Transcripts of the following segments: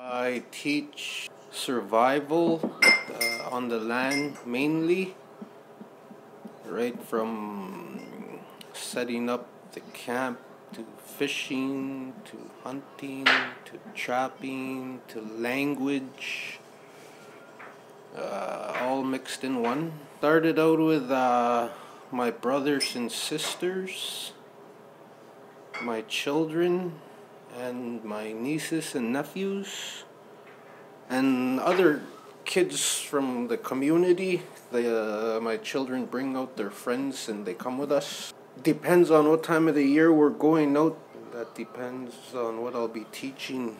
I teach survival uh, on the land mainly, right from setting up the camp to fishing to hunting to trapping to language, uh, all mixed in one. Started out with uh, my brothers and sisters, my children, and my nieces and nephews, and other kids from the community. The, uh, my children bring out their friends and they come with us. Depends on what time of the year we're going out. That depends on what I'll be teaching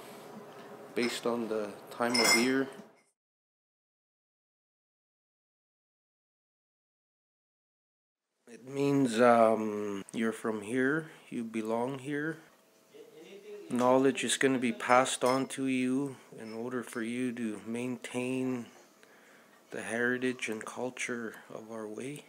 based on the time of year. It means um, you're from here, you belong here. Knowledge is going to be passed on to you in order for you to maintain the heritage and culture of our way.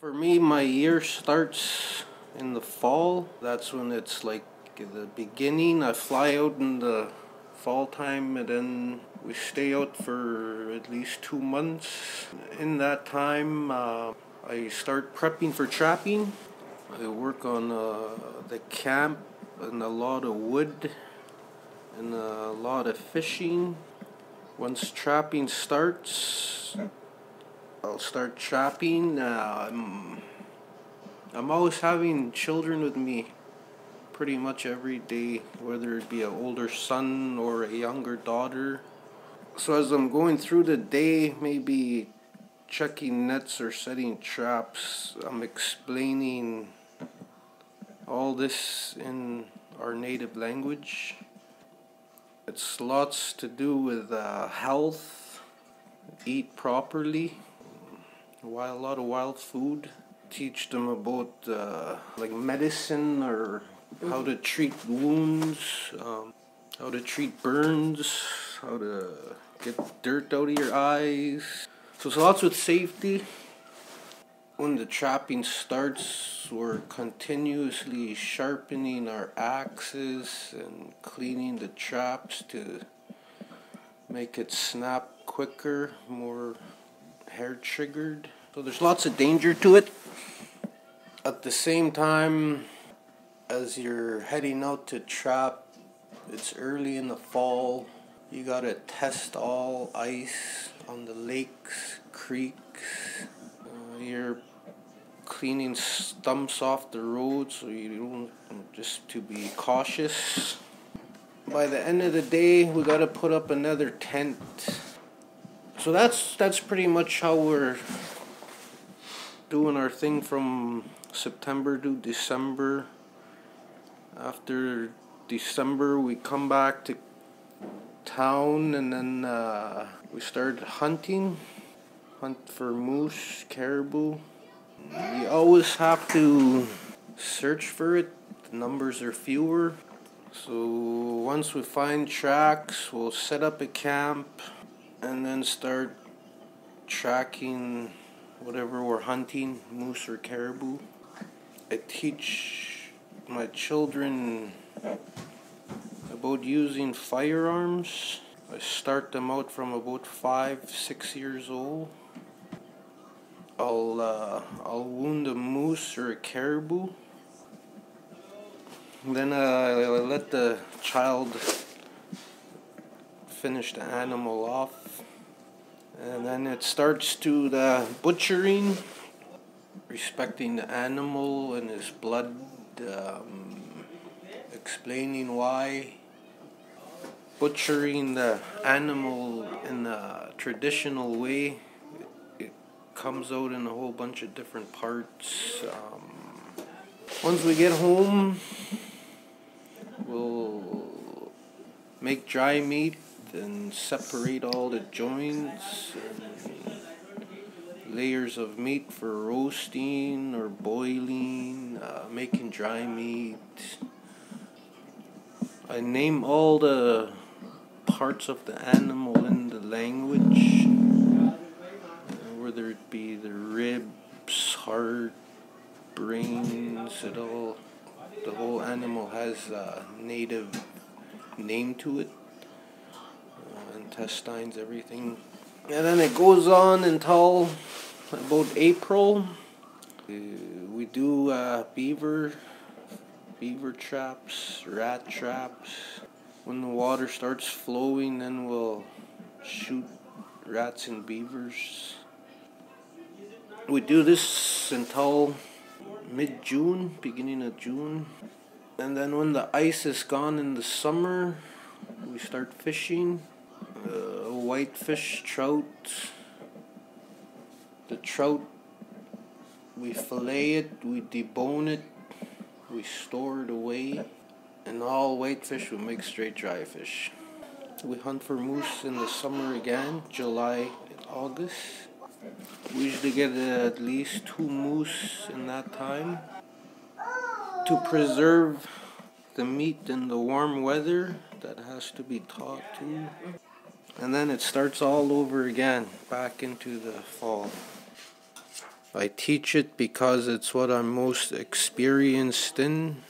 For me, my year starts in the fall. That's when it's like the beginning. I fly out in the fall time and then we stay out for at least two months. In that time, uh, I start prepping for trapping. I work on uh, the camp and a lot of wood and a lot of fishing. Once trapping starts, I'll start trapping. Uh, I'm, I'm always having children with me pretty much every day, whether it be an older son or a younger daughter. So as I'm going through the day, maybe checking nets or setting traps, I'm explaining all this in our native language. It's lots to do with uh, health, eat properly, wild, a lot of wild food. Teach them about uh, like medicine or how to treat wounds, um, how to treat burns, how to get dirt out of your eyes. So lots with safety. When the trapping starts, we're continuously sharpening our axes and cleaning the traps to make it snap quicker, more hair triggered. So there's lots of danger to it. At the same time, as you're heading out to trap, it's early in the fall. You gotta test all ice on the lakes, creeks. Uh, you're cleaning stumps off the road so you don't just to be cautious. By the end of the day, we gotta put up another tent. So that's that's pretty much how we're doing our thing from September to December. After December, we come back to town and then uh, we start hunting. Hunt for moose, caribou. You always have to search for it. The numbers are fewer. So once we find tracks, we'll set up a camp and then start tracking whatever we're hunting, moose or caribou. I teach my children about using firearms. I start them out from about five, six years old. I'll uh, I'll wound a moose or a caribou. Then uh, I let the child finish the animal off, and then it starts to the butchering, respecting the animal and his blood, um, explaining why. Butchering the animal in a traditional way It comes out in a whole bunch of different parts. Um, once we get home, we'll make dry meat and separate all the joints and layers of meat for roasting or boiling, uh, making dry meat. I name all the parts of the animal in the language whether it be the ribs, heart, brains, it all the whole animal has a native name to it. Uh, intestines, everything. And then it goes on until about April. Uh, we do uh, beaver, beaver traps, rat traps. When the water starts flowing, then we'll shoot rats and beavers. We do this until mid June, beginning of June. And then when the ice is gone in the summer, we start fishing. Uh, whitefish, trout. The trout, we fillet it, we debone it, we store it away. And all whitefish, we make straight dry fish. We hunt for moose in the summer again, July and August. We usually get at least two moose in that time. To preserve the meat in the warm weather, that has to be taught to. And then it starts all over again, back into the fall. I teach it because it's what I'm most experienced in.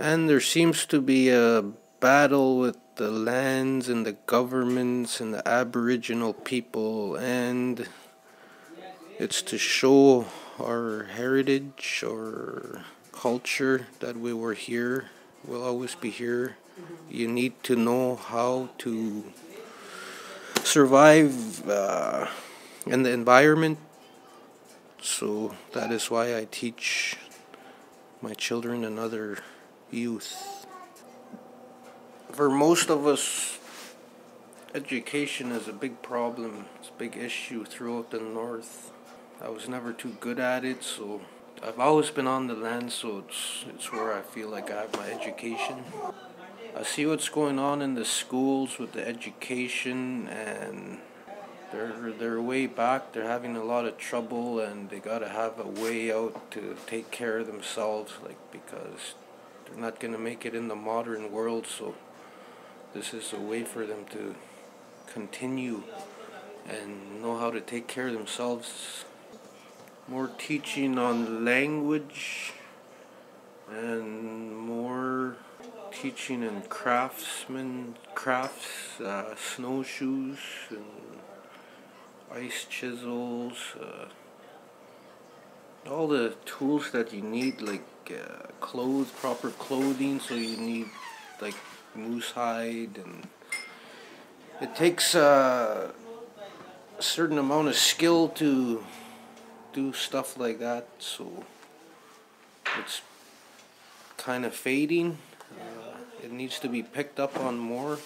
And there seems to be a battle with the lands and the governments and the Aboriginal people, and it's to show our heritage or culture that we were here, we'll always be here. You need to know how to survive uh, in the environment. So that is why I teach my children and other youth for most of us, education is a big problem. It's a big issue throughout the north. I was never too good at it, so I've always been on the land, so it's it's where I feel like I have my education. I see what's going on in the schools with the education, and they're they're way back. They're having a lot of trouble, and they gotta have a way out to take care of themselves, like because not gonna make it in the modern world. So this is a way for them to continue and know how to take care of themselves. More teaching on language and more teaching in craftsmen crafts, uh, snowshoes and ice chisels, uh, all the tools that you need, like uh, clothes, proper clothing. So you need like moose hide and it takes uh, a certain amount of skill to do stuff like that so it's kind of fading uh, it needs to be picked up on more